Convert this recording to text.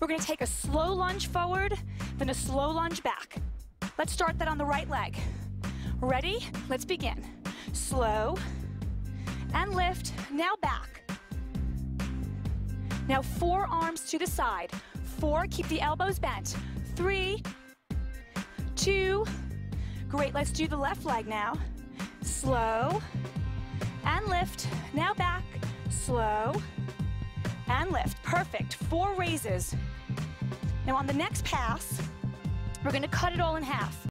We're gonna take a slow lunge forward, then a slow lunge back. Let's start that on the right leg. Ready? Let's begin. Slow and lift, now back. Now four arms to the side. Four, keep the elbows bent. Three, two, great, let's do the left leg now. Slow and lift, now back, slow and lift. Perfect, four raises. Now on the next pass, we're gonna cut it all in half.